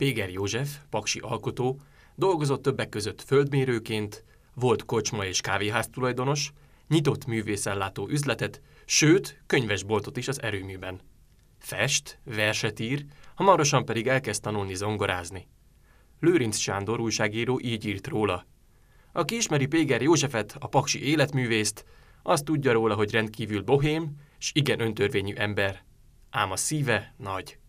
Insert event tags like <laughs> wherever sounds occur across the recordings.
Péger József, paksi alkotó, dolgozott többek között földmérőként, volt kocsma és kávéház tulajdonos, nyitott művészellátó üzletet, sőt, könyvesboltot is az erőműben. Fest, verset ír, hamarosan pedig elkezd tanulni zongorázni. Lőrinc Sándor újságíró így írt róla. Aki ismeri Péger Józsefet, a paksi életművészt, azt tudja róla, hogy rendkívül bohém, és igen öntörvényű ember, ám a szíve nagy.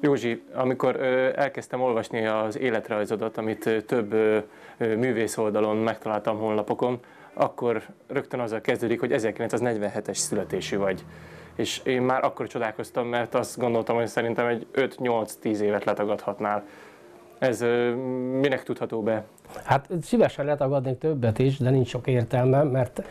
Józsi, amikor elkezdtem olvasni az életrajzodat, amit több művész oldalon megtaláltam honlapokon, akkor rögtön azzal kezdődik, hogy 1947-es születésű vagy. És én már akkor csodálkoztam, mert azt gondoltam, hogy szerintem egy 5-8-10 évet letagadhatnál. Ez minek tudható be? Hát szívesen letagadnék többet is, de nincs sok értelme, mert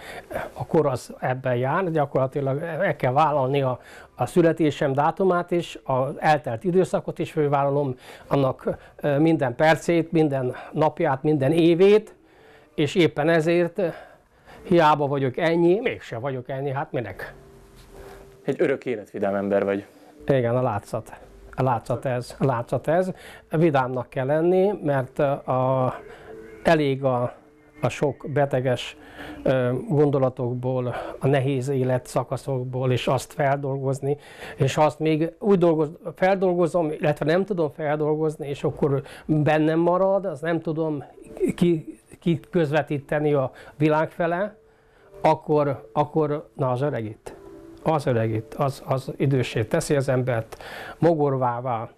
a kor az ebben jár, gyakorlatilag el kell vállalni a, a születésem dátumát is, az eltelt időszakot is fővállalom, annak minden percét, minden napját, minden évét, és éppen ezért hiába vagyok ennyi, mégse vagyok ennyi, hát minek? Egy örök életvidám ember vagy. Igen, a látszat. A látszat ez, a látszat ez. Vidámnak kell lenni, mert a, elég a, a sok beteges gondolatokból, a nehéz életszakaszokból, és azt feldolgozni, és azt még úgy dolgoz, feldolgozom, illetve nem tudom feldolgozni, és akkor bennem marad, az nem tudom ki, ki közvetíteni a világ fele, akkor, akkor na az öreg itt. Az öregít, az, az idősé teszi az embert, mogorvává,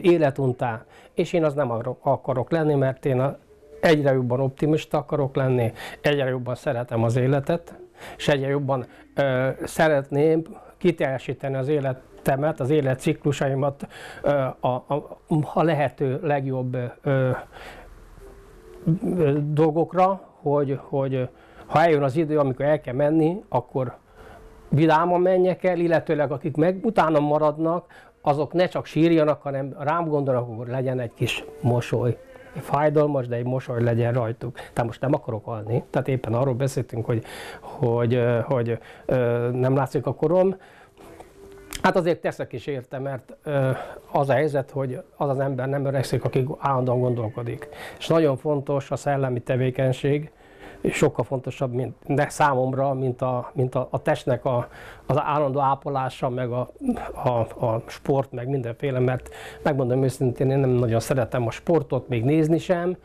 életuntá, és én az nem akarok lenni, mert én egyre jobban optimista akarok lenni, egyre jobban szeretem az életet, és egyre jobban ö, szeretném kiteljesíteni az életemet, az életciklusaimat ö, a, a, a lehető legjobb ö, dolgokra, hogy, hogy ha eljön az idő, amikor el kell menni, akkor vidáman menjek el, illetőleg akik meg utána maradnak, azok ne csak sírjanak, hanem rám gondolnak, akkor legyen egy kis mosoly. Fájdalmas, de egy mosoly legyen rajtuk. Tehát most nem akarok halni, tehát éppen arról beszéltünk, hogy, hogy, hogy nem látszik a korom. Hát azért teszek is érte, mert az a helyzet, hogy az az ember nem öregszik, aki állandóan gondolkodik. És nagyon fontos a szellemi tevékenység, sokkal fontosabb mint, de számomra, mint a, mint a, a testnek a, az állandó ápolása, meg a, a, a sport, meg mindenféle, mert megmondom őszintén, én nem nagyon szeretem a sportot, még nézni sem,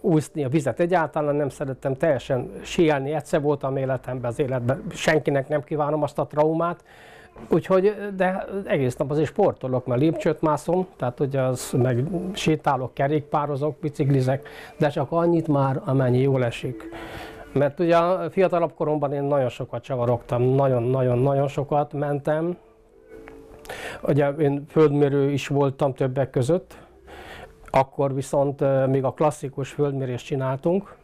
úszni a vizet egyáltalán nem szerettem, teljesen síelni, egyszer voltam életemben az életben, senkinek nem kívánom azt a traumát, Úgyhogy, de egész nap azért sportolok, mert lépcsőt mászom, tehát ugye az meg sétálok, kerékpározok, biciklizek, de csak annyit már, amennyi jól esik. Mert ugye a fiatalabb koromban én nagyon sokat csavarogtam, nagyon-nagyon-nagyon sokat mentem. Ugye én földmérő is voltam többek között, akkor viszont még a klasszikus földmérést csináltunk,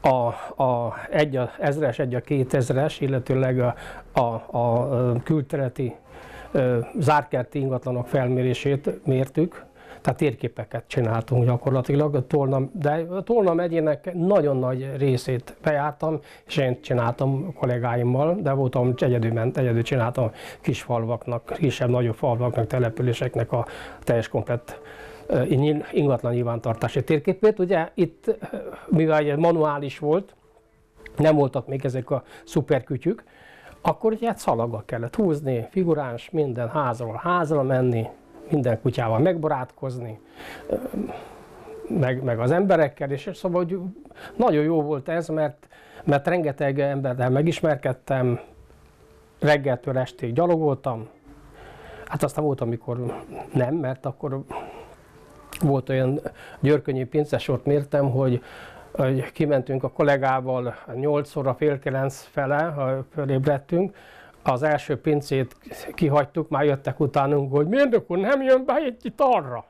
a, a egy a ezres, egy a kétezres, illetőleg a, a, a kültereti zárkerti ingatlanok felmérését mértük, tehát térképeket csináltunk gyakorlatilag, a Tolna, de a Tolna megyének nagyon nagy részét bejártam, és én csináltam a kollégáimmal, de voltam egyedül ment, egyedül csináltam kis falvaknak, kisebb-nagyobb falvaknak, településeknek a teljes komplett ingatlan nyilvántartási térképét. Ugye itt, mivel egy manuális volt, nem voltak még ezek a szuperkütyük, akkor ugye szalaggal kellett húzni, figuráns, minden házról házra menni, minden kutyával megbarátkozni, meg, meg az emberekkel, és szóval hogy nagyon jó volt ez, mert, mert rengeteg emberrel megismerkedtem, reggeltől estig gyalogoltam, hát aztán volt, amikor nem, mert akkor volt olyan györkönyű pincesort mértem, hogy, kimentünk a kollégával 8 óra fél 9 fele, ha fölébredtünk, az első pincét kihagytuk, már jöttek utánunk, hogy miért akkor nem jön be egy itt arra.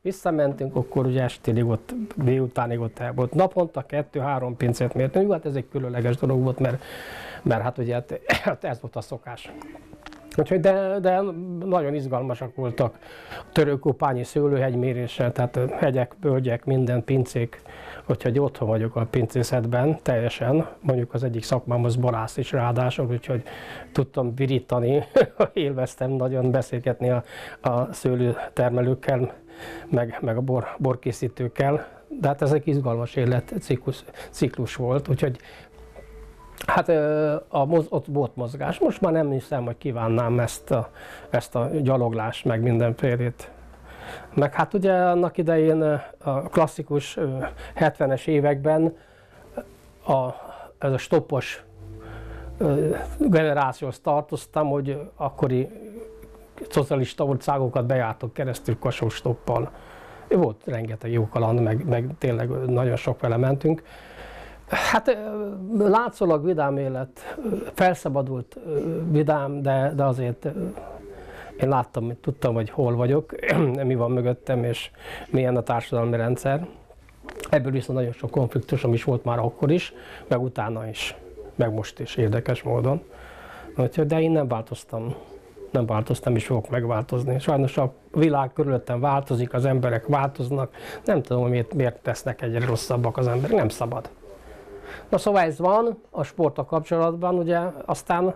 Visszamentünk, akkor ugye estélig ott, délutánig ott el volt. Naponta kettő-három pincét mértünk, hát ez egy különleges dolog volt, mert, mert hát ugye hát ez volt a szokás. Úgyhogy de, de nagyon izgalmasak voltak törőkopányi szőlőhegy mérése, tehát hegyek, bölgyek, minden pincék, úgyhogy otthon vagyok a pincészetben teljesen, mondjuk az egyik szakmám az borász is ráadásul, úgyhogy tudtam virítani, <laughs> élveztem nagyon beszélgetni a, a szőlőtermelőkkel, meg, meg a bor, borkészítőkkel, de hát ez egy izgalmas életciklus ciklus volt, úgyhogy Hát a, ott volt mozgás. Most már nem hiszem, hogy kívánnám ezt a, ezt a gyaloglást, meg mindenfélét. Meg hát ugye annak idején a klasszikus 70-es években a, ez a stoppos generációhoz tartoztam, hogy akkori szocialista országokat bejártok keresztül Kossuth stoppal. Volt rengeteg jó kaland, meg, meg tényleg nagyon sok vele mentünk. Hát látszólag vidám élet, felszabadult vidám, de, de azért én láttam, tudtam, hogy hol vagyok, <clears throat> mi van mögöttem, és milyen a társadalmi rendszer. Ebből viszont nagyon sok konfliktusom is volt már akkor is, meg utána is, meg most is érdekes módon. De én nem változtam, nem változtam, és fogok megváltozni. Sajnos a világ körülöttem változik, az emberek változnak, nem tudom, miért, miért tesznek egyre rosszabbak az emberek, nem szabad. Na szóval ez van a sporttal kapcsolatban, ugye aztán,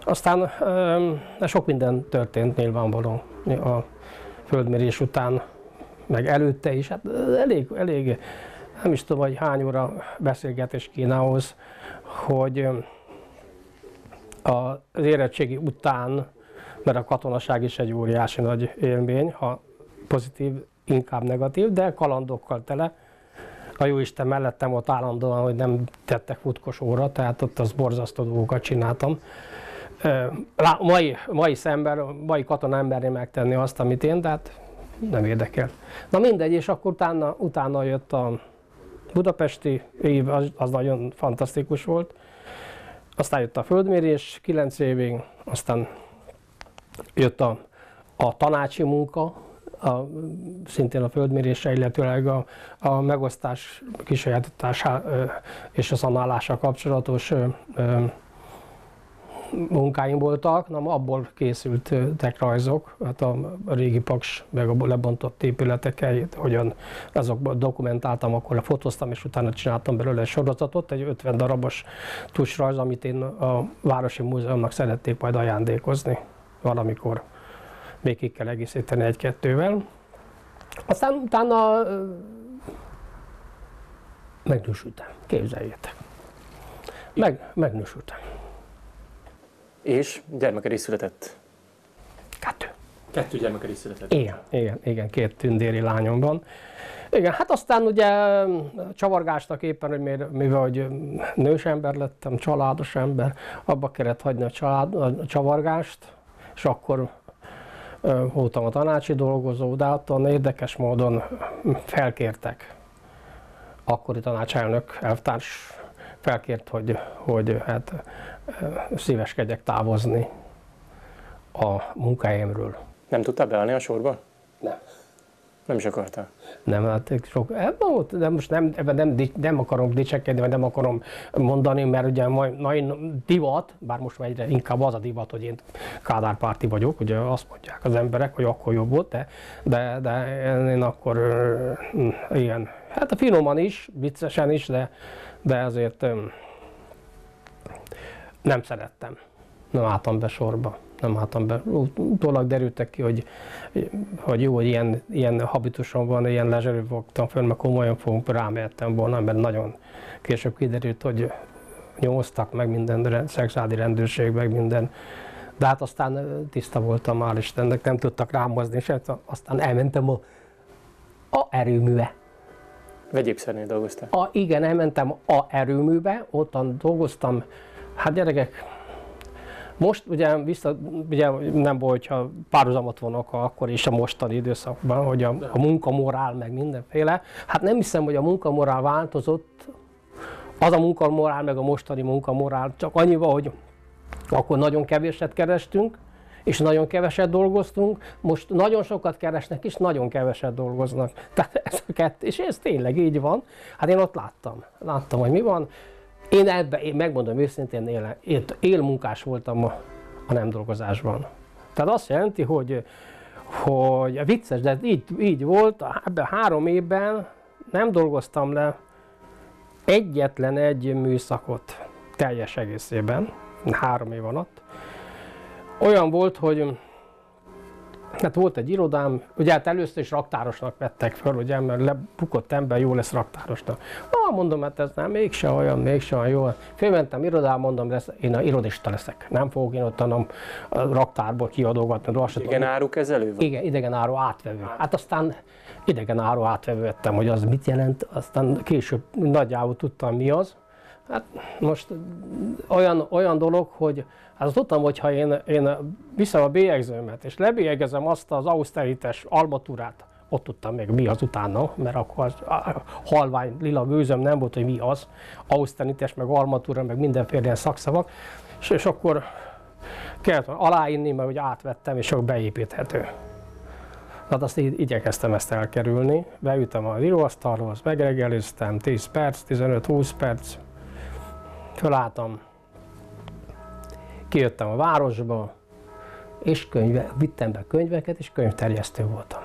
aztán ö, sok minden történt nyilvánvaló a földmérés után, meg előtte is. Hát elég, elég, nem is tudom, hogy hány óra beszélgetés kéne ahhoz, hogy az érettségi után, mert a katonaság is egy óriási nagy élmény, ha pozitív, inkább negatív, de kalandokkal tele, a Jóisten mellettem ott állandóan, hogy nem tettek futkos óra, tehát ott az borzasztó dolgokat csináltam. Mai, mai szember, mai katona emberné megtenni azt, amit én, de hát nem érdekel. Na mindegy, és akkor utána, utána jött a budapesti év, az, az nagyon fantasztikus volt. Aztán jött a földmérés 9 évig, aztán jött a, a tanácsi munka, a, szintén a földmérése, illetőleg a, a megosztás kisajátítása és a szanálással kapcsolatos munkáim voltak, na, abból készültek rajzok, hát a, régi paks, meg a lebontott épületekkel, hogyan azokban dokumentáltam, akkor fotóztam, és utána csináltam belőle egy sorozatot, egy 50 darabos tusrajz, amit én a Városi Múzeumnak szerették majd ajándékozni valamikor még ki kell egészíteni egy-kettővel. Aztán utána megnősültem, képzeljétek. Meg, megnősültem. És gyermeked is született? Kettő. Kettő gyermeked is született? Igen, igen, igen, két tündéri lányom van. Igen, hát aztán ugye csavargástak éppen, hogy mivel hogy nős ember lettem, családos ember, abba kellett hagyni a, család, a csavargást, és akkor voltam a tanácsi dolgozó, de attól érdekes módon felkértek. Akkori tanácselnök, elvtárs felkért, hogy, hogy hát szíveskedjek távozni a munkahelyemről. Nem tudtál beállni a sorba? Nem. Is akartál? Nem, hát sok, volt, de most nem, ebben nem, nem akarom dicsekedni, vagy nem akarom mondani, mert ugye mai divat, bár most már egyre inkább az a divat, hogy én kádárpárti vagyok, ugye azt mondják az emberek, hogy akkor jobb volt, de, de, de én akkor ilyen, hát a finoman is, viccesen is, de, de azért nem szerettem, nem álltam be sorba nem álltam be. Utólag derültek ki, hogy, hogy jó, hogy ilyen, ilyen habitusom van, ilyen lezserű fogtam föl, mert komolyan fogunk, rámehettem volna, mert nagyon később kiderült, hogy nyomoztak meg minden szexuális rendőrség, meg minden. De hát aztán tiszta voltam már Istennek, nem tudtak rámozni, és hát aztán elmentem a, a erőműve. Vegyépszernél dolgoztál? A, igen, elmentem a erőműbe, ottan dolgoztam. Hát gyerekek, most ugye, vissza, ugye nem volt, hogyha párhuzamot vonok akkor is a mostani időszakban, hogy a, a munkamorál meg mindenféle. Hát nem hiszem, hogy a munkamorál változott, az a munkamorál meg a mostani munkamorál, csak annyival, hogy akkor nagyon keveset kerestünk, és nagyon keveset dolgoztunk, most nagyon sokat keresnek, és nagyon keveset dolgoznak. Tehát ez a kettő, és ez tényleg így van. Hát én ott láttam, láttam, hogy mi van. Én ebben, én megmondom őszintén, él, él, élmunkás voltam a, a nem dolgozásban. Tehát azt jelenti, hogy, hogy vicces, de így, így volt, ebben három évben nem dolgoztam le egyetlen egy műszakot teljes egészében, három év alatt. Olyan volt, hogy Hát volt egy irodám, ugye hát először is raktárosnak vettek föl, ugye, mert lebukott ember jó lesz raktárosnak. Ah, mondom, hát ez nem, mégse olyan, mégse olyan jó. Félmentem irodám, mondom, lesz, én a irodista leszek. Nem fogok én ott a raktárból kiadógatni. Igen, árukezelő? Igen, idegen áru átvevő. Hát aztán idegen áru átvevő vettem, hogy az mit jelent, aztán később nagyjából tudtam mi az. Hát most olyan, olyan dolog, hogy Hát tudtam, hogy ha én, én viszem a bélyegzőmet, és lebélyegezem azt az auszterites almatúrát, ott tudtam még mi az utána, mert akkor az, a halvány lila gőzöm nem volt, hogy mi az, auszterites, meg armatúra, meg mindenféle ilyen szakszavak, és, és akkor kellett aláírni, mert hogy átvettem, és akkor beépíthető. Tehát azt így igyekeztem ezt elkerülni, beütem a íróasztalhoz, megreggeliztem, 10 perc, 15-20 perc, fölálltam, kijöttem a városba, és könyve, vittem be könyveket, és könyvterjesztő voltam.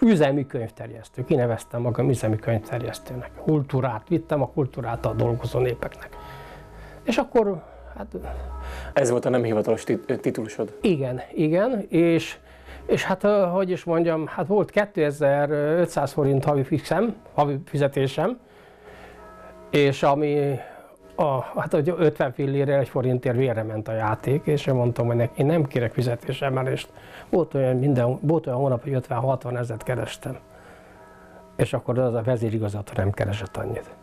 Üzemi könyvterjesztő, kineveztem magam üzemi könyvterjesztőnek. Kultúrát, vittem a kultúrát a dolgozó népeknek. És akkor, hát... Ez volt a nem hivatalos titulusod? Igen, igen, és, és hát, hogy is mondjam, hát volt 2500 forint havi fixem, havi fizetésem, és ami a, hát hogy 50 fillére, egy forintért vérre ment a játék, és én mondtam, hogy én nem kérek fizetésemelést. Volt olyan, minden, volt olyan hónap, hogy 50-60 ezeret kerestem. És akkor az a vezérigazgató nem keresett annyit.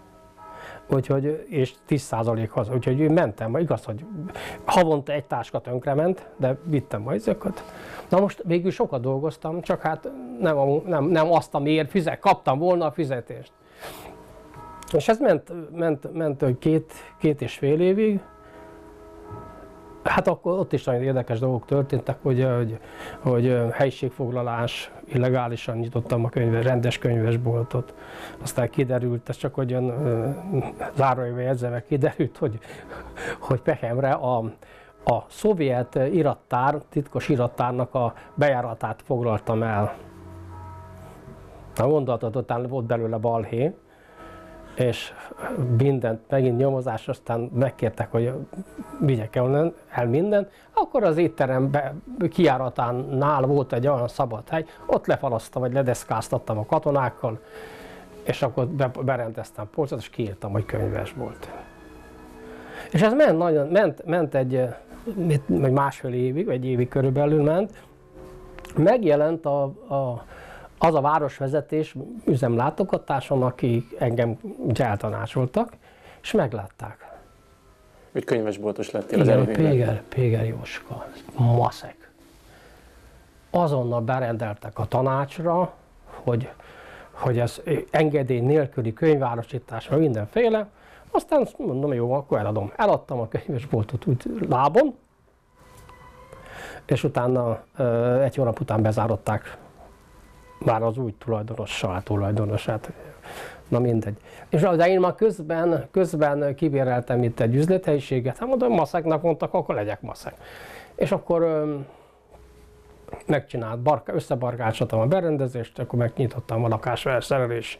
Úgyhogy, és 10% haza. Úgyhogy mentem, igaz, hogy havonta egy táska tönkrement, de vittem majd ezeket. Na most végül sokat dolgoztam, csak hát nem, nem, nem azt a miért fizet, kaptam volna a fizetést. És ez ment, ment, ment két, két és fél évig. Hát akkor ott is nagyon érdekes dolgok történtek, hogy, hogy, hogy helyiségfoglalás, illegálisan nyitottam a könyve, rendes könyvesboltot. Aztán kiderült, ez csak olyan zárójelve jegyzeve kiderült, hogy, hogy Pehemre a, a szovjet irattár, titkos irattárnak a bejáratát foglaltam el. A mondatot után volt belőle balhé, és mindent, megint nyomozás, aztán megkértek, hogy vigyek el, el mindent, akkor az étterem kiáratánál volt egy olyan szabad hely, ott lefalasztam, vagy ledeszkáztattam a katonákkal, és akkor be, berendeztem polcot, és kiírtam, hogy könyves volt. És ez ment, nagyon, ment, ment egy, egy másfél évig, egy évig körülbelül ment, megjelent a, a az a városvezetés üzemlátogatáson, akik engem eltanácsoltak, és meglátták. Hogy könyvesboltos lettél Igen, az Péger, Péger Jóska, maszek. Azonnal berendeltek a tanácsra, hogy, hogy ez engedély nélküli könyvárosítás, mindenféle. Aztán mondom, jó, akkor eladom. Eladtam a könyvesboltot úgy lábon, és utána egy hónap után bezárották már az új tulajdonossal, tulajdonosát, na mindegy. És de én már közben, közben kibéreltem itt egy üzlethelyiséget, hát mondom, maszeknak mondtak, akkor legyek maszek. És akkor megcsinált, barka, összebarkácsoltam a berendezést, akkor megnyitottam a lakásszerelés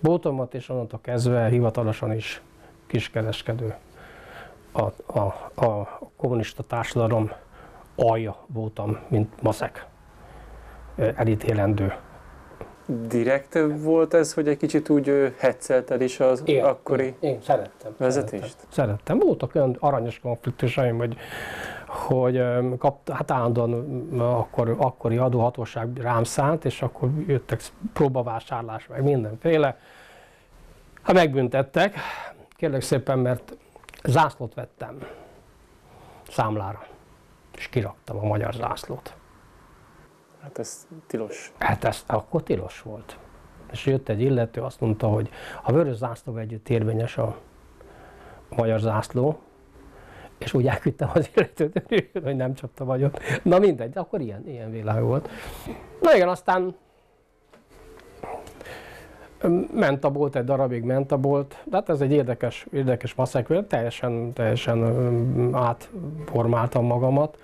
bótomat, és onnantól kezdve hivatalosan is kiskereskedő. A, a, a kommunista társadalom alja voltam, mint maszek elítélendő direkt volt ez, hogy egy kicsit úgy hetszelted is az én, akkori én, én szerettem, vezetést? Szerettem, szerettem. Voltak olyan aranyos konfliktusaim, hogy, hogy kap, hát állandóan akkor, akkori adóhatóság rám szánt, és akkor jöttek próbavásárlás, meg mindenféle. Hát megbüntettek, kérlek szépen, mert zászlót vettem számlára, és kiraktam a magyar zászlót. Hát ez tilos. Hát ez akkor tilos volt. És jött egy illető, azt mondta, hogy a vörös zászló együtt érvényes a magyar zászló, és úgy elküldtem az illetőt, hogy nem csapta vagyok. Na mindegy, akkor ilyen, ilyen világ volt. Na igen, aztán ment a bolt, egy darabig ment a bolt, de hát ez egy érdekes, érdekes maszek, teljesen, teljesen átformáltam magamat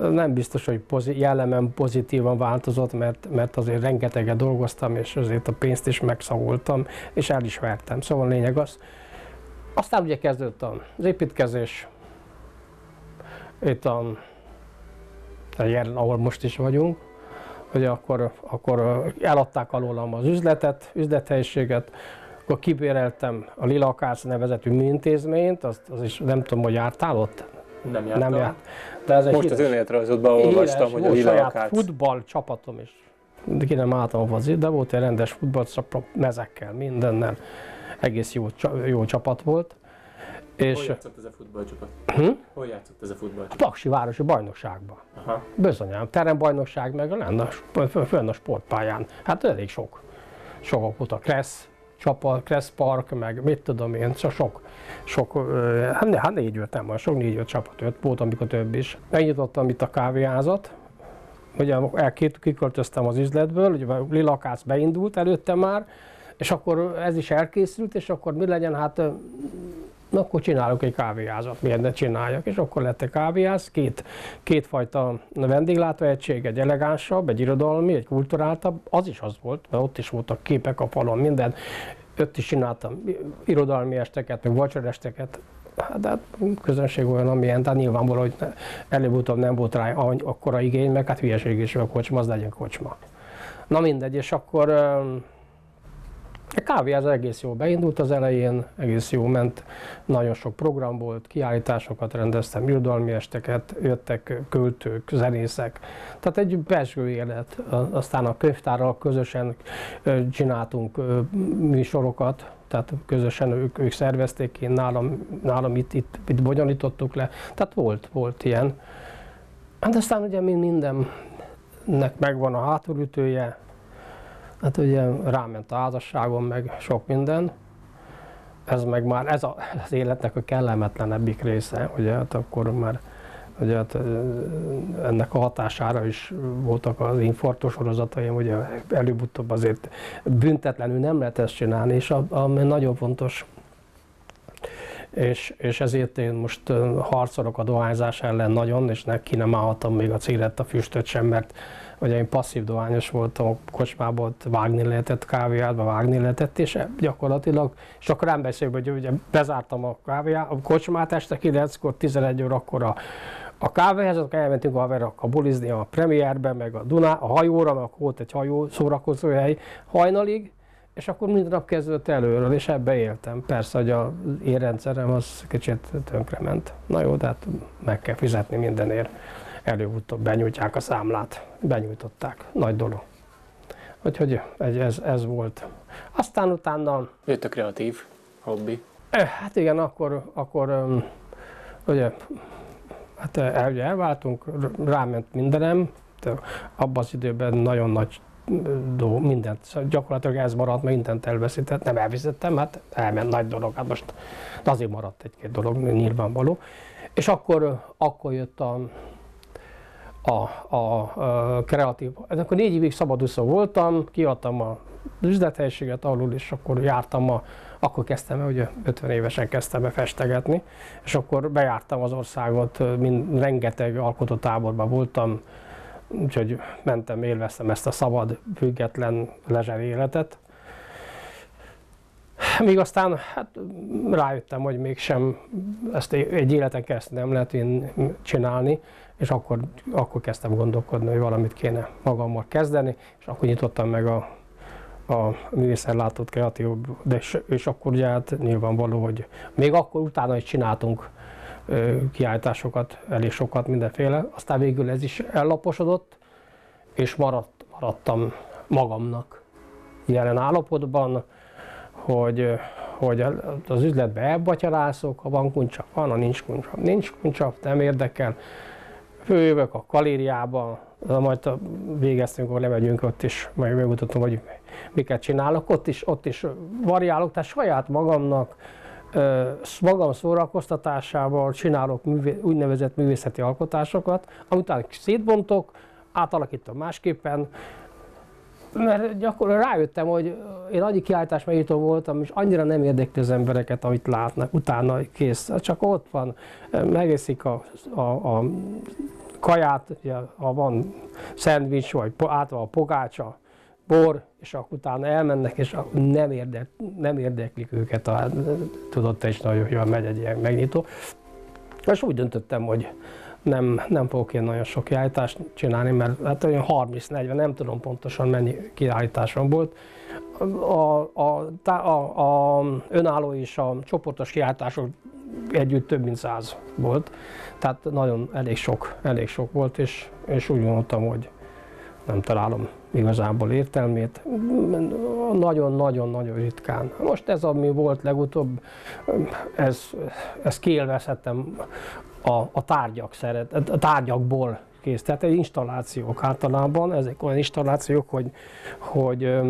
nem biztos, hogy pozi- jellemen pozitívan változott, mert, mert azért rengeteget dolgoztam, és azért a pénzt is megszagoltam, és el is vertem. Szóval a lényeg az. Aztán ugye kezdődött az építkezés, itt a, a jelen, ahol most is vagyunk, hogy akkor, akkor eladták alólam az üzletet, üzlethelyiséget, akkor kibéreltem a Lilakász nevezetű műintézményt, azt, az is nem tudom, hogy jártál ott? Nem jártam. Nem járt. De ez egy Most az híres- önéletrajzodban olvastam, hogy a Lila futball csapatom is. De ki nem álltam a focit, de volt egy rendes futballcsapat, mezekkel, mindennel. Egész jó, jó csapat volt. Hol És játszott ez a futballcsapat? Hm? Hol játszott ez a a futballcsapat? Paksi Városi Bajnokságban. Aha. Bizonyám, terembajnokság meg lenne a fönn- a sportpályán. Hát elég sok. Sokak volt a Kressz, csapat, Kressz Park, meg mit tudom én, csak sok, sok, hát, ne, hát négy öt nem sok négy öt csapat öt volt, amikor több is. Megnyitottam itt a kávéházat, ugye elkét, kiköltöztem az üzletből, ugye a Lilakász beindult előtte már, és akkor ez is elkészült, és akkor mi legyen, hát na, akkor csinálok egy kávéházat, miért ne csináljak, és akkor lett egy kávéház, két, kétfajta vendéglátóegység, egy elegánsabb, egy irodalmi, egy kulturáltabb, az is az volt, mert ott is voltak képek a falon, minden, ott is csináltam irodalmi esteket, meg vacsoresteket, Hát, de hát közönség olyan, amilyen, tehát nyilvánvaló, hogy előbb-utóbb nem volt rá akkora igény, meg hát hülyeség is, a kocsma, az legyen kocsma. Na mindegy, és akkor a kávé az egész jó beindult az elején, egész jó ment, nagyon sok program volt, kiállításokat rendeztem, irodalmi esteket, jöttek költők, zenészek, tehát egy belső élet. Aztán a könyvtárral közösen csináltunk műsorokat, tehát közösen ők, ők szervezték, én nálam, nálam itt, itt, itt bonyolítottuk le, tehát volt, volt ilyen. Hát aztán ugye mi mindennek megvan a hátulütője, Hát ugye ráment a házasságom, meg sok minden. Ez meg már, ez a, az életnek a kellemetlenebbik része, ugye, hát akkor már ugye, hát, ö, ennek a hatására is voltak az infarktus sorozataim, ugye előbb-utóbb azért büntetlenül nem lehet ezt csinálni, és ami nagyon fontos, és, és ezért én most ö, harcolok a dohányzás ellen nagyon, és ne, ki nem állhatom még a cigaretta füstöt sem, mert ugye én passzív dohányos voltam, a kocsmában ott vágni lehetett kávéházba, vágni lehetett, és gyakorlatilag, és akkor rám beszél, hogy ugye bezártam a kávéházat, a kocsmát este 9-kor, 11 órakor a, a kávéházat, elmentünk a haverokkal bulizni a premierbe, meg a Duná, a hajóra, akkor volt egy hajó szórakozóhely hajnalig, és akkor minden nap kezdődött előről, és ebbe éltem. Persze, hogy az én rendszerem az kicsit tönkrement. Na jó, de hát meg kell fizetni mindenért. Előbb-utóbb benyújtják a számlát. Benyújtották. Nagy dolog. Úgyhogy ez, ez volt. Aztán utána Jött a kreatív hobbi. Hát igen, akkor, akkor ugye, hát el, ugye elváltunk, ráment mindenem, de abban az időben nagyon nagy dolog, mindent, szóval gyakorlatilag ez maradt, mert mindent elveszített, nem elveszítettem, hát elment nagy dolog, hát most de azért maradt egy-két dolog, nyilvánvaló. És akkor, akkor jött a, a, a, a kreatív, akkor négy évig szabadúszó voltam, kiadtam a üzlethelyiséget alul, és akkor jártam a, akkor kezdtem el, ugye 50 évesen kezdtem el festegetni, és akkor bejártam az országot, mind, rengeteg alkotótáborban voltam, úgyhogy mentem, élveztem ezt a szabad, független, lezser életet. Míg aztán hát, rájöttem, hogy mégsem ezt egy életen keresztül nem lehet én csinálni, és akkor, akkor kezdtem gondolkodni, hogy valamit kéne magammal kezdeni, és akkor nyitottam meg a, a művészellátott kreatív, de és, és akkor ugye hát nyilvánvaló, hogy még akkor utána is csináltunk ö, kiállításokat, elég sokat, mindenféle, aztán végül ez is ellaposodott, és maradt, maradtam magamnak jelen állapotban, hogy, hogy az üzletbe elbatyarászok, ha van kuncsa, van, ha nincs kuncsa, nincs kuncsa, nem érdekel. Főjövök a galériába, de majd a- végeztünk, akkor lemegyünk ott is, majd megmutatom, hogy miket csinálok, ott is, ott is variálok, tehát saját magamnak, magam szórakoztatásával csinálok művé, úgynevezett művészeti alkotásokat, amit szétbontok, átalakítom másképpen, mert gyakorlatilag rájöttem, hogy én annyi kiállítás megnyitó voltam, és annyira nem érdekli az embereket, amit látnak, utána kész. Csak ott van, megeszik a, a, a kaját, ha van szendvics, vagy általában pogácsa, bor, és akkor utána elmennek, és nem, érdek, nem érdeklik őket, a, tudod te is nagyon jól megy egy ilyen megnyitó. És úgy döntöttem, hogy nem, nem fogok én nagyon sok kiállítást csinálni, mert hát olyan 30-40, nem tudom pontosan mennyi kiállításom volt. A, a, a, a önálló és a csoportos kiállítások együtt több mint száz volt. Tehát nagyon elég sok, elég sok volt, és, és úgy gondoltam, hogy nem találom igazából értelmét. Nagyon-nagyon-nagyon ritkán. Most ez, ami volt legutóbb, ez, ez kiélvezhettem a, a tárgyak szeret, a tárgyakból kész. Tehát egy installációk általában, ezek olyan installációk, hogy, hogy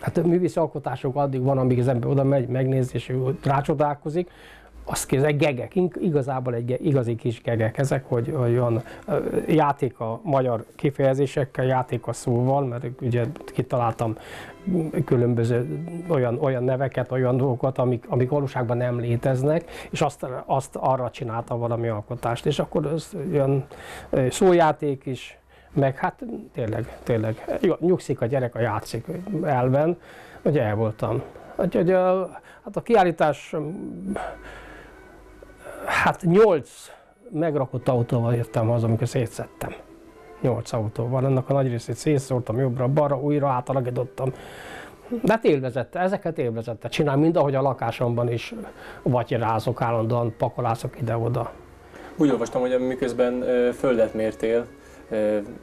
hát a művészi alkotások addig van, amíg az ember oda megy, megnézi és rácsodálkozik, azt kézzel gegek, igazából egy igazi kis gegek ezek, hogy olyan játék a magyar kifejezésekkel, játék a szóval, mert ugye kitaláltam különböző olyan, olyan neveket, olyan dolgokat, amik, amik valóságban nem léteznek, és azt, azt arra csináltam valami alkotást, és akkor ez olyan szójáték is, meg hát tényleg, tényleg, nyugszik a gyerek, a játszik elven, hogy el voltam. Úgyhogy hát a kiállítás Hát nyolc megrakott autóval értem haza, amikor szétszettem. Nyolc autóval. Ennek a nagy részét szétszórtam jobbra-balra, újra átalakítottam. De hát élvezette, ezeket élvezette. Csinál mind, ahogy a lakásomban is rázok állandóan, pakolászok ide-oda. Úgy olvastam, hogy miközben földet mértél,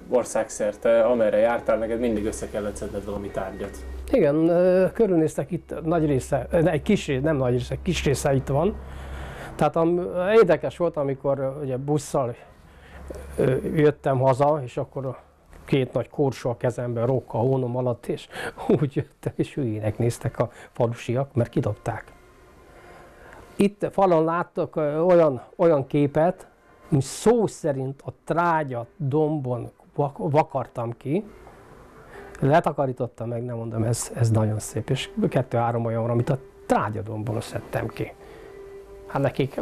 országszerte, amerre jártál, neked mindig össze kellett szedned valami tárgyat. Igen, körülnéztek itt nagy része, egy kis része, nem nagy része, kis része itt van, tehát érdekes volt, amikor ugye busszal jöttem haza, és akkor két nagy korsó a kezemben, rokka a hónom alatt, és <laughs> úgy jöttek, és hülyének néztek a falusiak, mert kidobták. Itt falon láttak olyan, olyan képet, hogy szó szerint a trágya dombon vakartam ki, letakarítottam meg, nem mondom, ez, ez nagyon szép, és kettő-három olyan, amit a trágyadomból szedtem ki. Hát nekik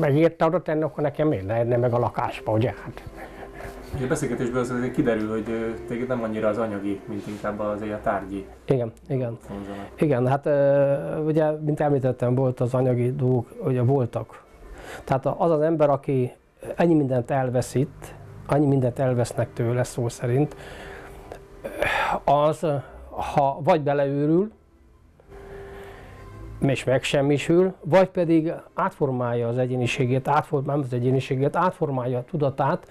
megírta oda tenni, akkor nekem miért lehetne meg a lakásba, ugye? Hát. A beszélgetésből az azért kiderül, hogy téged nem annyira az anyagi, mint inkább az a tárgyi. Igen, igen. Fonzanak. Igen, hát ugye, mint említettem, volt az anyagi dolgok, ugye voltak. Tehát az az ember, aki ennyi mindent elveszít, annyi mindent elvesznek tőle szó szerint, az, ha vagy beleőrül, és megsemmisül, vagy pedig átformálja az egyéniségét, átformálja az egyéniségét, átformálja a tudatát,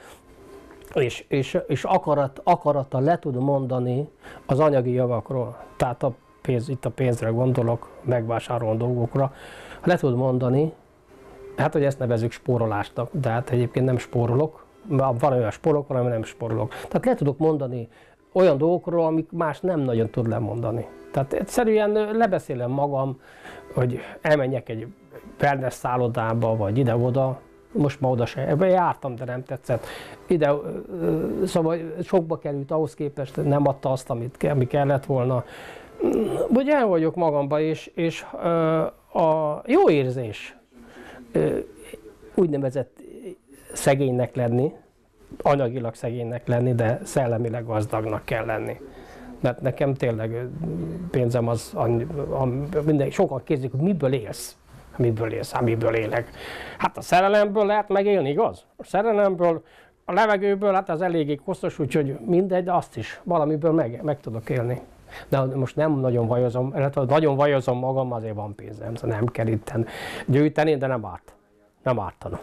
és, és, és akarat, akarata le tud mondani az anyagi javakról. Tehát a pénz, itt a pénzre gondolok, megvásárolt dolgokra, le tud mondani, hát hogy ezt nevezük spórolásnak, de hát egyébként nem spórolok, van olyan spórolok, van, ami nem spórolok. Tehát le tudok mondani olyan dolgokról, amik más nem nagyon tud lemondani. Tehát egyszerűen lebeszélem magam, hogy elmenjek egy wellness szállodába, vagy ide-oda, most ma oda se, ebben jártam, de nem tetszett. Ide, szóval sokba került ahhoz képest, nem adta azt, amit, ami kellett volna. Vagy el vagyok magamba, és, és a jó érzés úgynevezett szegénynek lenni, anyagilag szegénynek lenni, de szellemileg gazdagnak kell lenni mert nekem tényleg pénzem az, annyi, minden, sokan kérdezik, miből élsz? Miből élsz? Hát miből élek? Hát a szerelemből lehet megélni, igaz? A szerelemből, a levegőből, hát az eléggé koszos, úgyhogy mindegy, de azt is valamiből meg, meg tudok élni. De most nem nagyon vajozom, illetve nagyon vajozom magam, azért van pénzem, szóval nem kell itt gyűjteni, de nem árt. Nem ártana.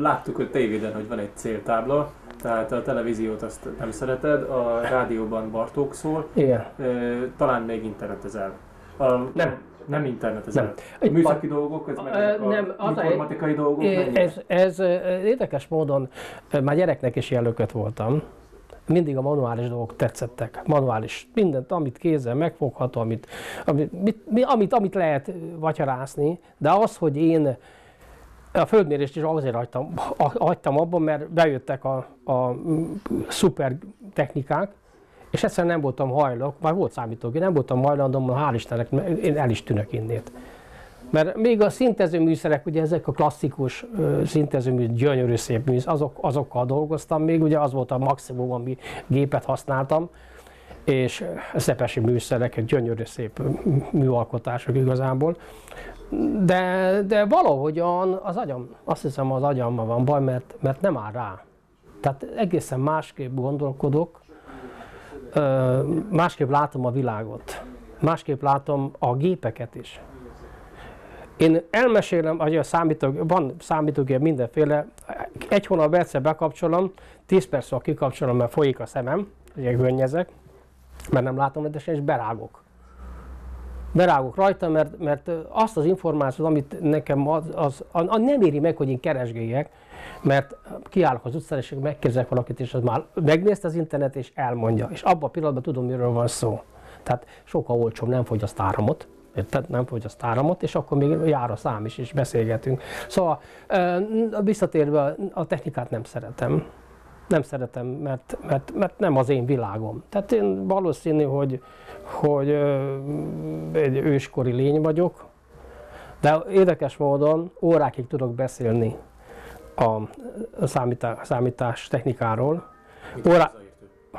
Láttuk, hogy tévéden, hogy van egy céltábla, tehát a televíziót azt nem szereted, a rádióban Bartók szól, Igen. talán még internetezel. A, nem. Nem internetezel. Nem. A műszaki a, dolgok, ez meg nem, az informatikai dolgok? Ez, ez, érdekes módon, már gyereknek is jelöket voltam, mindig a manuális dolgok tetszettek. Manuális. Mindent, amit kézzel megfogható, amit, amit, amit, amit, amit lehet vatyarászni, de az, hogy én A földmérést is azért hagytam, hagytam abban, mert bejöttek a, a szuper technikák, és egyszerűen nem voltam hajlandó, már volt számítógép, nem voltam hajlandó, hál' Istennek, én el is tűnök innét. Mert még a szintező műszerek, ugye ezek a klasszikus szintező mű, gyönyörű szép műszerek, azok, azokkal dolgoztam még, ugye az volt a maximum, ami gépet használtam, és szepesi műszerek, gyönyörű szép műalkotások igazából. De, de valahogyan az agyam, azt hiszem az agyammal van baj, mert, mert nem áll rá. Tehát egészen másképp gondolkodok, másképp látom a világot, másképp látom a gépeket is. Én elmesélem, hogy a számítógép, van számítógép mindenféle, egy hónap egyszer bekapcsolom, 10 perc kikapcsolom, mert folyik a szemem, ugye gönnyezek, mert nem látom rendesen, és berágok. Berágok rajta, mert, mert azt az információt, amit nekem az, az, az, az nem éri meg, hogy én keresgéljek, mert kiállok az utcán, és megkérdezek valakit, és az már megnézte az internet, és elmondja. És abban a pillanatban tudom, miről van szó. Tehát sokkal olcsóbb, nem fogyaszt áramot, Érted? Nem fogyaszt áramot, és akkor még jár a szám is, és beszélgetünk. Szóval visszatérve a technikát nem szeretem. Nem szeretem, mert, mert, mert nem az én világom. Tehát én valószínű, hogy, hogy egy őskori lény vagyok, de érdekes módon órákig tudok beszélni a számítás, számítás technikáról. Órá,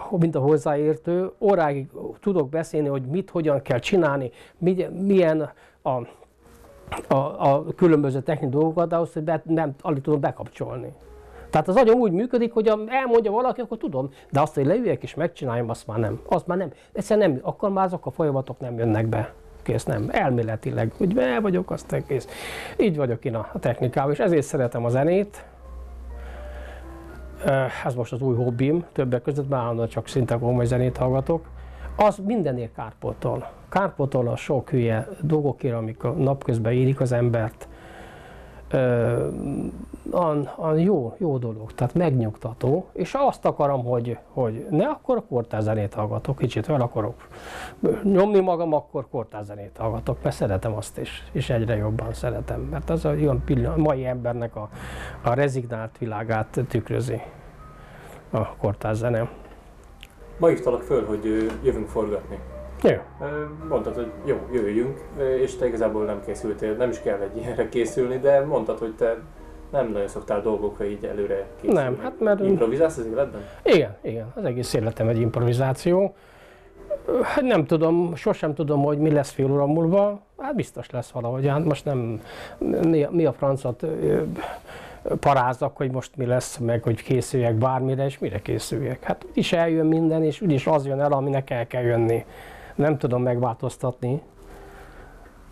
mint a hozzáértő, óráig tudok beszélni, hogy mit, hogyan kell csinálni, milyen a, a, a különböző technikai dolgokat, de ahhoz, hogy be, nem, alig tudom bekapcsolni. Tehát az agyam úgy működik, hogy elmondja valaki, akkor tudom, de azt, hogy leüljek és megcsináljam, azt már nem. Azt már nem. Egyszerűen nem, akkor már azok a folyamatok nem jönnek be. Kész, nem. Elméletileg, hogy be vagyok, azt kész. Így vagyok én a technikával, és ezért szeretem a zenét, ez most az új hobbim, többek között már csak szinte komoly zenét hallgatok, az mindenért kárpótol. Kárpótol a sok hülye dolgokért, amik a napközben érik az embert. An, an jó, jó dolog, tehát megnyugtató, és azt akarom, hogy, hogy ne akkor kortárzenét hallgatok, kicsit el akarok nyomni magam, akkor kortárzenét hallgatok, mert szeretem azt is, és egyre jobban szeretem, mert az a olyan pillanat, mai embernek a, a rezignált világát tükrözi a kortárzene. Ma hívtalak föl, hogy jövünk forgatni. Jó. Mondtad, hogy jó, jöjjünk, és te igazából nem készültél, nem is kell egy ilyenre készülni, de mondtad, hogy te nem nagyon szoktál dolgokra így előre készülni. Nem, hát mert... Improvizálsz az életben? Igen, igen, az egész életem egy improvizáció. Hát nem tudom, sosem tudom, hogy mi lesz fél óra múlva, hát biztos lesz valahogy, hát most nem, mi, mi a francot parázzak, hogy most mi lesz, meg hogy készüljek bármire, és mire készüljek. Hát úgyis eljön minden, és úgyis az jön el, aminek el kell jönni. Nem tudom megváltoztatni.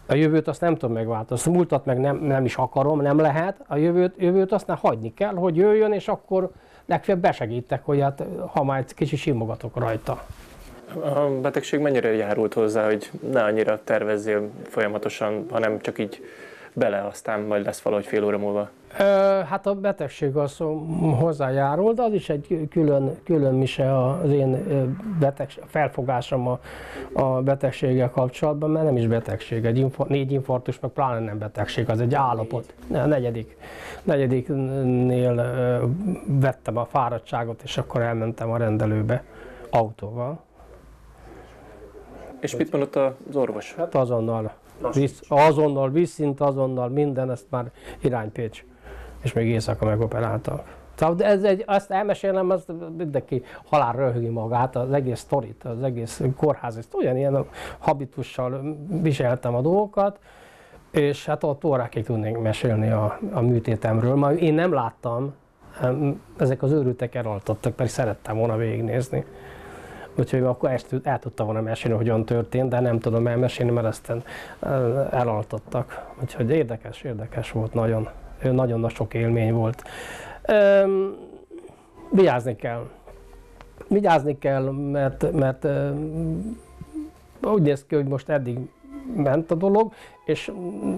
A jövőt azt nem tudom megváltoztatni. Múltat meg nem, nem is akarom, nem lehet. A jövőt, jövőt aztán hagyni kell, hogy jöjjön, és akkor legfeljebb besegítek, hogy hát, ha már egy kicsit simogatok rajta. A betegség mennyire járult hozzá, hogy ne annyira tervezzél folyamatosan, hanem csak így bele, aztán majd lesz valahogy fél óra múlva? Hát a betegség az hozzájárul, de az is egy külön, külön mise az én beteg, felfogásom a, a betegséggel kapcsolatban, mert nem is betegség, egy info, négy infarktus, meg pláne nem betegség, az egy állapot. A negyedik, negyediknél vettem a fáradtságot, és akkor elmentem a rendelőbe autóval. És mit mondott az orvos? Hát azonnal, visz, azonnal visszint, azonnal minden, ezt már irány Pécs és még éjszaka megoperáltak. Tehát ez egy, azt elmesélem, azt mindenki halál röhögi magát, az egész sztorit, az egész kórház, ezt ilyen habitussal viseltem a dolgokat, és hát ott órákig tudnék mesélni a, a műtétemről. Majd én nem láttam, ezek az őrültek elaltottak, pedig szerettem volna végignézni. Úgyhogy akkor ezt el tudtam volna mesélni, hogy hogyan történt, de nem tudom elmesélni, mert aztán elaltottak. Úgyhogy érdekes, érdekes volt nagyon nagyon nagy sok élmény volt. Üm, vigyázni kell. Vigyázni kell, mert, mert üm, úgy néz ki, hogy most eddig ment a dolog, és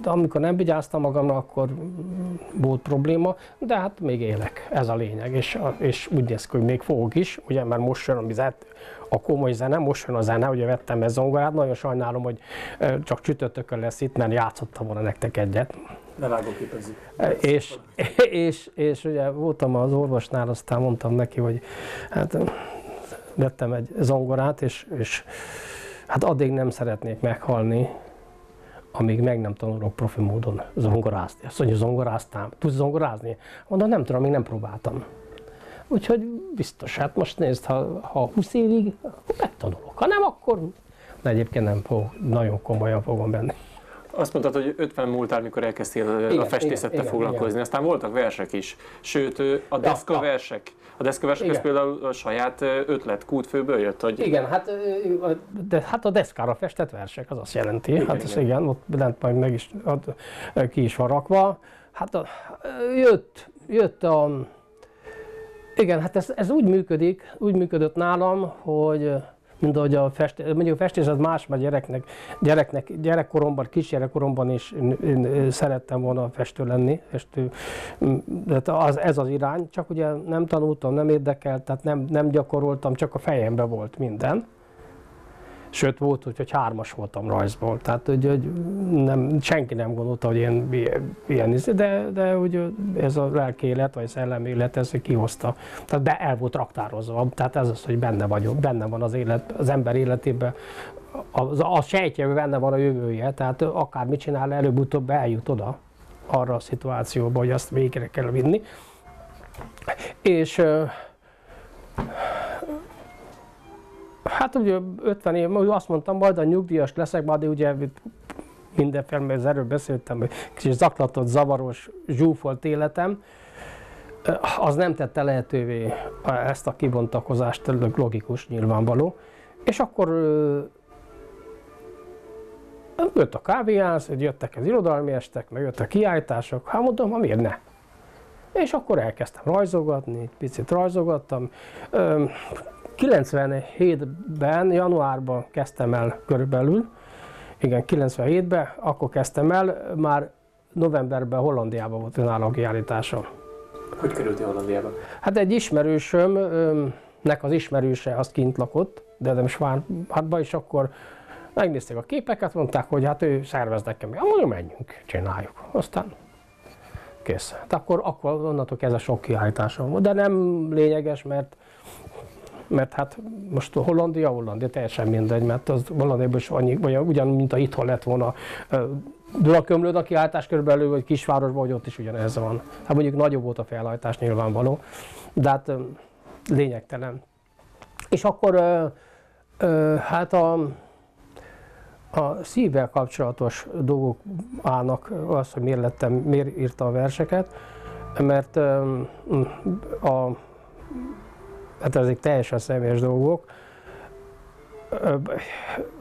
amikor nem vigyáztam magamra, akkor volt probléma, de hát még élek, ez a lényeg, és, és úgy néz ki, hogy még fogok is, ugye, mert most jön a vizet, a komoly zene, most jön a zene, ugye vettem ez zongorát, nagyon sajnálom, hogy csak csütörtökön lesz itt, mert játszottam volna nektek egyet. Levágóképezzük. És, <laughs> és, és ugye voltam az orvosnál, aztán mondtam neki, hogy hát vettem egy zongorát, és, és hát addig nem szeretnék meghalni, amíg meg nem tanulok profi módon zongorázni. Azt mondja, zongoráztál, tudsz zongorázni? Mondom, nem tudom, még nem próbáltam. Úgyhogy biztos, hát most nézd, ha, ha 20 évig, akkor megtanulok. Ha nem, akkor de egyébként nem fog, nagyon komolyan fogom benni. Azt mondtad, hogy 50 múltál, mikor elkezdtél igen, a festészettel igen, foglalkozni, igen. aztán voltak versek is, sőt a deszka versek. A deszka versek ez például a saját ötlet, kútfőből jött? Hogy... Igen, hát, de, hát a deszkára festett versek, az azt jelenti. Igen, hát igen. ez igen, ott lent majd meg is, ott, ki is van rakva. Hát a, jött, jött a, igen, hát ez, ez úgy működik, úgy működött nálam, hogy mint ahogy a festés, mondjuk a festészet más, mert gyereknek, gyereknek, gyerekkoromban, kisgyerekkoromban is én, szerettem volna festő lenni, festő, de az, ez az irány, csak ugye nem tanultam, nem érdekelt, tehát nem, nem gyakoroltam, csak a fejembe volt minden. Sőt, volt úgy, hogy hármas voltam rajzból, tehát hogy, hogy nem, senki nem gondolta, hogy én ilyen, de, de hogy ez a lelki élet, vagy szellemi élet, ez kihozta. Tehát be el volt raktározva, tehát ez az, hogy benne vagyok, benne van az élet, az ember életében, a, a sejtje benne van a jövője, tehát akár mit csinál, előbb-utóbb eljut oda, arra a szituációba, hogy azt végre kell vinni. És Hát ugye 50 év, azt mondtam, majd a nyugdíjas leszek, majd ugye mindenféle, mert erről beszéltem, hogy kicsit zaklatott, zavaros, zsúfolt életem, az nem tette lehetővé ezt a kibontakozást, logikus, nyilvánvaló. És akkor jött a kávéház, jöttek az irodalmi estek, meg jöttek kiállítások, hát mondom, ha miért ne? És akkor elkezdtem rajzogatni, picit rajzogattam. 97-ben, januárban kezdtem el körülbelül, igen, 97-ben, akkor kezdtem el, már novemberben Hollandiában volt önálló kiállításom. Hogy kerültél Hollandiába? Hát egy ismerősömnek az ismerőse az kint lakott, de nem Svárhátba, és akkor megnézték a képeket, mondták, hogy hát ő szervez nekem. Ja, mondjuk menjünk, csináljuk. Aztán kész. Hát akkor, akkor onnantól kezdve sok kiállításom volt, de nem lényeges, mert mert hát most a Hollandia, Hollandia teljesen mindegy, mert az Hollandiában is annyi, vagy ugyan, mint a itthon lett volna Dulakömlőd a kiáltás körülbelül, vagy kisvárosban, hogy ott is ugyanez van. Hát mondjuk nagyobb volt a felhajtás nyilvánvaló, de hát lényegtelen. És akkor hát a, a szívvel kapcsolatos dolgok állnak az, hogy miért, lettem, miért írta a verseket, mert a hát ezek teljesen személyes dolgok.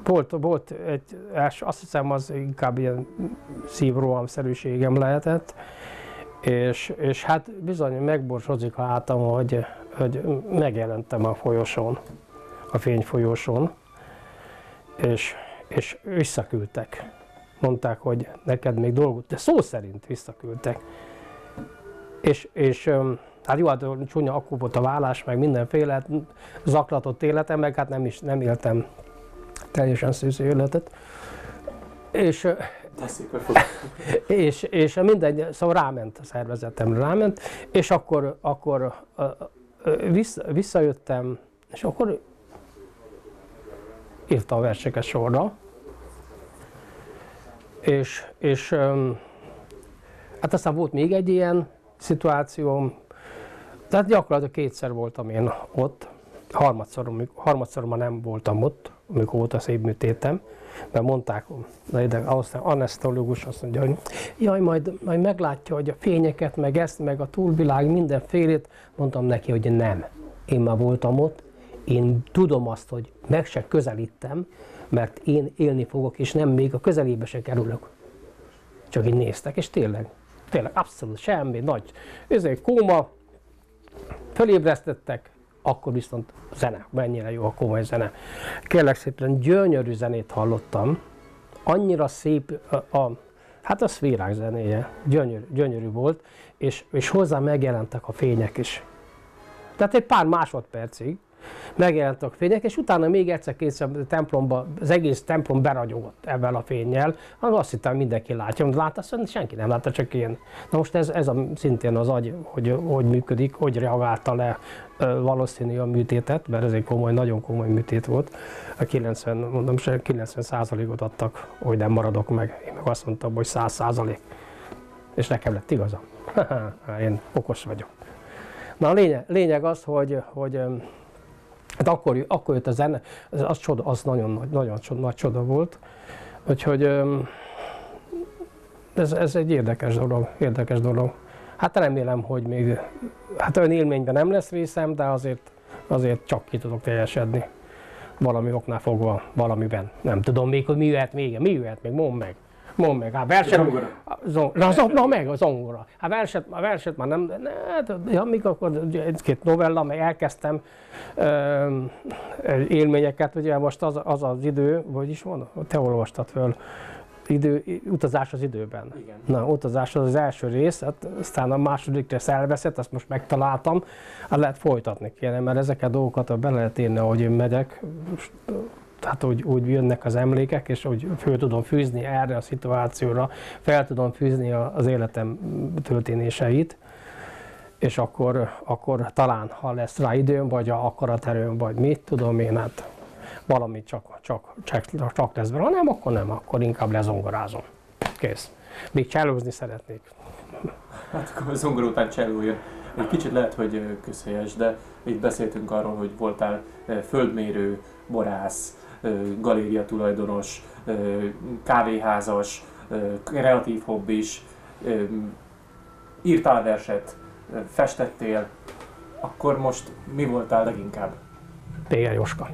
Volt, volt egy, azt hiszem az inkább ilyen szívrohamszerűségem lehetett, és, és hát bizony megborsodik a hátam, hogy, hogy megjelentem a folyosón, a fényfolyosón, és, és visszaküldtek. Mondták, hogy neked még dolgot, de szó szerint visszaküldtek. És, és Hát jó, hát csúnya akkor volt a vállás, meg mindenféle hát zaklatott életem, meg hát nem is nem éltem teljesen szűző életet. És, és, és mindegy, szóval ráment a szervezetemre, ráment, és akkor, akkor vissza, visszajöttem, és akkor írta a verseket sorra, és, és hát aztán volt még egy ilyen szituációm, tehát gyakorlatilag kétszer voltam én ott, harmadszor, harmadszor már nem voltam ott, amikor volt a szép műtétem, mert mondták, de ide aztán anesztológus azt mondja, hogy jaj, majd, majd meglátja, hogy a fényeket, meg ezt, meg a túlvilág, mindenfélét. Mondtam neki, hogy nem. Én már voltam ott, én tudom azt, hogy meg se közelítem, mert én élni fogok, és nem még a közelébe se kerülök. Csak így néztek, és tényleg, tényleg abszolút semmi, nagy, ez egy kóma, fölébresztettek, akkor viszont zene, mennyire jó a komoly zene. Kérlek szépen gyönyörű zenét hallottam, annyira szép a, a hát a szférák zenéje, gyönyörű, gyönyörű volt, és, és hozzá megjelentek a fények is. Tehát egy pár másodpercig megjelentek a fények, és utána még egyszer kétszer templomba, az egész templom beragyogott ebben a fényjel, azt hittem mindenki látja, de látta, senki nem látta, csak én. Na most ez, ez a, szintén az agy, hogy, hogy működik, hogy reagálta le valószínű a műtétet, mert ez egy komoly, nagyon komoly műtét volt. A 90, mondom, 90 százalékot adtak, hogy nem maradok meg. Én meg azt mondtam, hogy 100 százalék. És nekem lett igazam. <laughs> Én okos vagyok. Na a lényeg, lényeg az, hogy, hogy hát akkor, akkor jött a zene, az, az, csoda, az nagyon, nagy, nagyon csoda, nagy csoda volt. Úgyhogy ez, ez egy érdekes dolog, érdekes dolog. Hát remélem, hogy még, hát olyan élményben nem lesz részem, de azért, azért csak ki tudok teljesedni. Valami oknál fogva, valamiben. Nem tudom még, hogy mi jöhet még, mi jöhet még, mondd meg. Mondd meg, hát verset... Zongora. <laughs> Zong, na, zong, na meg a zongora. Hát verset, a verset már nem, ne, hát, ja, mikor akkor egy-két novella, meg elkezdtem ö, élményeket, ugye most az, az az idő, hogy is van, te olvastad föl, idő, utazás az időben. Igen. Na, utazás az az első rész, hát aztán a második rész elveszett, azt most megtaláltam, hát lehet folytatni kéne, mert ezeket a dolgokat be lehet írni, ahogy én megyek, tehát úgy, úgy jönnek az emlékek, és úgy föl tudom fűzni erre a szituációra, fel tudom fűzni az életem történéseit, és akkor, akkor talán, ha lesz rá időm, vagy a akaraterőm, vagy mit tudom én, hát valamit csak, csak, csak, csak lesz belőle, nem, akkor nem, akkor inkább lezongorázom. Kész. Még csellózni szeretnék. Hát akkor a zongor után cselló. Egy kicsit lehet, hogy közhelyes, de itt beszéltünk arról, hogy voltál földmérő, borász, galéria tulajdonos, kávéházas, kreatív hobbis, írtál verset, festettél, akkor most mi voltál leginkább? Téged Jóska.